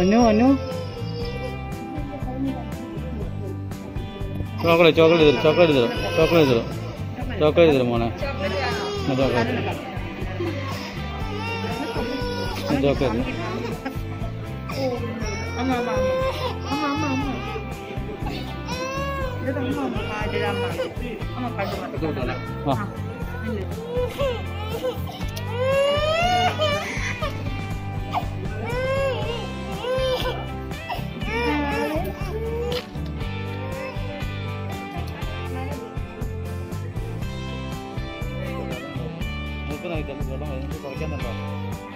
അനു അന്നു chocolate chocolate തരും chocolate തരും ചോക്ലേറ്റ് തരും. ചോക്ലേറ്റ് തരും മോനെ. Chocolate. Chocolate れが今のパーデラマン。今のパーデラマン。どうだね。あ。Cái này cần rồi nó phải có cái này rồi.